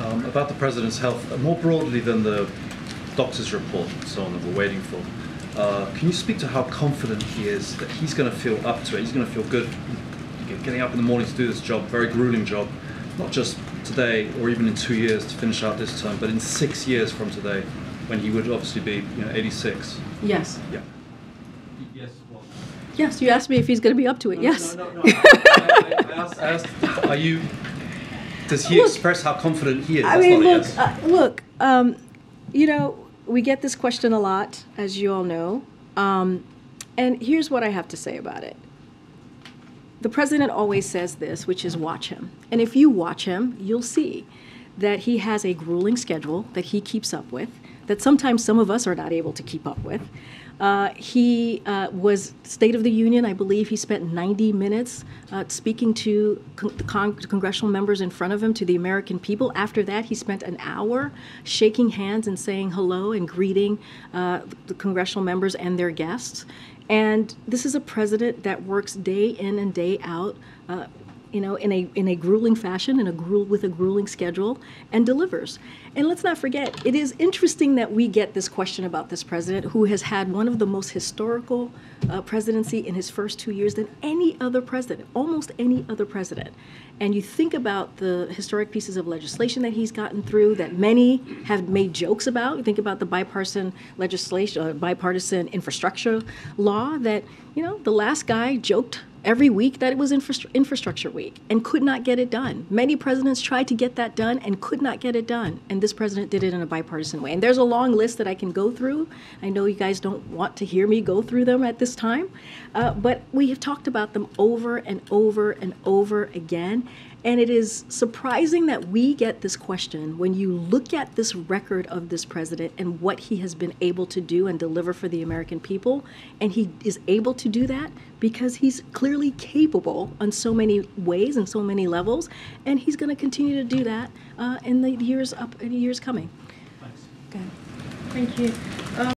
um, about the president's health, uh, more broadly than the doctor's report and so on that we're waiting for. Uh, can you speak to how confident he is that he's going to feel up to it? He's going to feel good getting up in the morning to do this job, very grueling job, not just today or even in two years to finish out this term, but in six years from today, when he would obviously be, you know, 86. Yes. Yeah. Yes. Well, Yes, you asked me if he's going to be up to it. yes. No, no, no. I, I, I asked, I asked, are you? Does he Look, express how confident he is? I That's mean, look, uh, look. Um, you know, we get this question a lot, as you all know. Um, and here's what I have to say about it. The president always says this, which is watch him. And if you watch him, you'll see that he has a grueling schedule that he keeps up with, that sometimes some of us are not able to keep up with. Uh, he uh, was State of the Union, I believe he spent 90 minutes uh, speaking to con- the con- congressional members in front of him, to the American people. After that, he spent an hour shaking hands and saying hello and greeting uh, the congressional members and their guests. And this is a president that works day in and day out, uh, you know, in a in a grueling fashion, in a gruel with a grueling schedule, and delivers. And let's not forget, it is interesting that we get this question about this president, who has had one of the most historical uh, presidency in his first two years than any other president, almost any other president. And you think about the historic pieces of legislation that he's gotten through that many have made jokes about. You think about the bipartisan legislation, uh, bipartisan infrastructure law that, you know, the last guy joked every week that it was infra- infrastructure week and could not get it done. Many presidents tried to get that done and could not get it done. And this president did it in a bipartisan way. And there's a long list that I can go through. I know you guys don't want to hear me go through them at this time, uh, but we have talked about them over and over and over again. And it is surprising that we get this question when you look at this record of this president and what he has been able to do and deliver for the American people. And he is able to do that because he's clearly capable on so many ways and so many levels. And he's going to continue to do that uh, in the years up in the years coming. Thanks. Go. Thank you.